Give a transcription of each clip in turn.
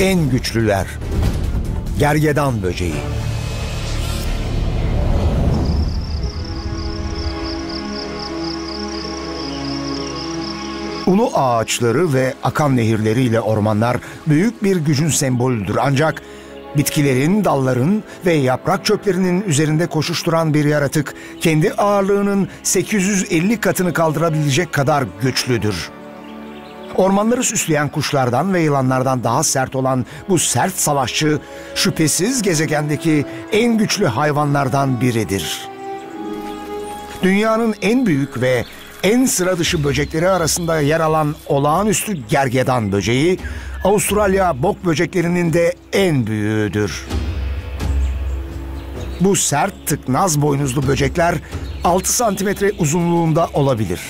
En güçlüler. Gergedan böceği. Ulu ağaçları ve akan nehirleriyle ormanlar büyük bir gücün sembolüdür. Ancak bitkilerin, dalların ve yaprak çöplerinin üzerinde koşuşturan bir yaratık kendi ağırlığının 850 katını kaldırabilecek kadar güçlüdür. Ormanları süsleyen kuşlardan ve yılanlardan daha sert olan bu sert savaşçı şüphesiz gezegendeki en güçlü hayvanlardan biridir. Dünyanın en büyük ve en sıra dışı böcekleri arasında yer alan olağanüstü gergedan böceği, Avustralya bok böceklerinin de en büyüğüdür. Bu sert tıknaz boynuzlu böcekler 6 santimetre uzunluğunda olabilir.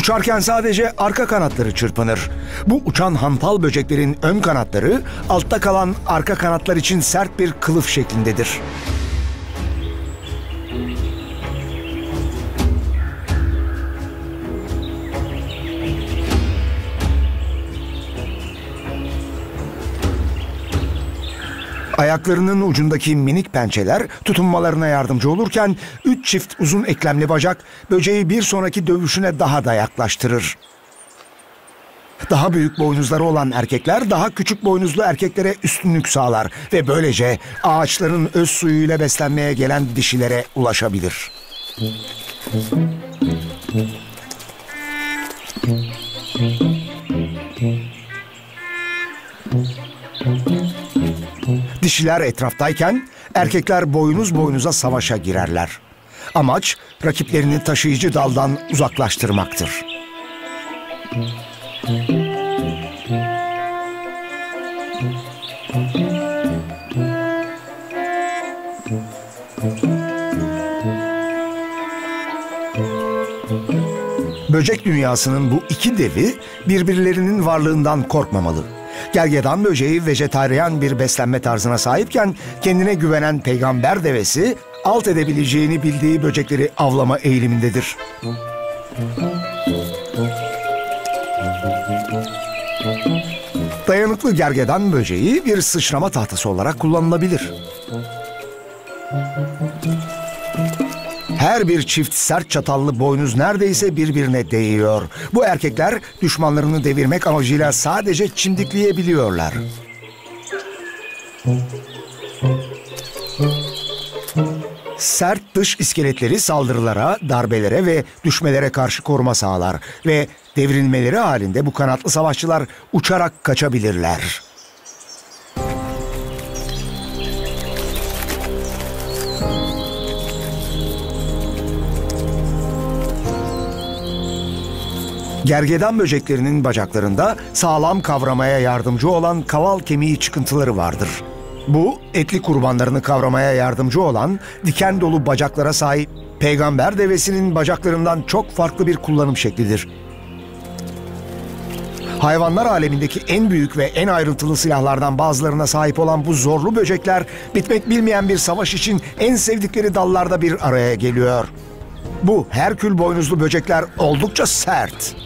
Uçarken sadece arka kanatları çırpınır. Bu uçan hantal böceklerin ön kanatları altta kalan arka kanatlar için sert bir kılıf şeklindedir. Ayaklarının ucundaki minik pençeler tutunmalarına yardımcı olurken üç çift uzun eklemli bacak böceği bir sonraki dövüşüne daha da yaklaştırır. Daha büyük boynuzları olan erkekler daha küçük boynuzlu erkeklere üstünlük sağlar ve böylece ağaçların öz suyuyla beslenmeye gelen dişilere ulaşabilir. Dişiler etraftayken erkekler boynuz boynuza savaşa girerler. Amaç rakiplerini taşıyıcı daldan uzaklaştırmaktır. Böcek dünyasının bu iki devi birbirlerinin varlığından korkmamalı. Gergedan böceği vejetaryen bir beslenme tarzına sahipken kendine güvenen peygamber devesi alt edebileceğini bildiği böcekleri avlama eğilimindedir. Dayanıklı gergedan böceği bir sıçrama tahtası olarak kullanılabilir. Her bir çift sert çatallı boynuz neredeyse birbirine değiyor. Bu erkekler düşmanlarını devirmek amacıyla sadece çimdikleyebiliyorlar. Sert dış iskeletleri saldırılara, darbelere ve düşmelere karşı koruma sağlar ve devrilmeleri halinde bu kanatlı savaşçılar uçarak kaçabilirler. Gergedan böceklerinin bacaklarında sağlam kavramaya yardımcı olan kaval kemiği çıkıntıları vardır. Bu etli kurbanlarını kavramaya yardımcı olan diken dolu bacaklara sahip peygamber devesinin bacaklarından çok farklı bir kullanım şeklidir. Hayvanlar alemindeki en büyük ve en ayrıntılı silahlardan bazılarına sahip olan bu zorlu böcekler bitmek bilmeyen bir savaş için en sevdikleri dallarda bir araya geliyor. Bu Herkül boynuzlu böcekler oldukça sert.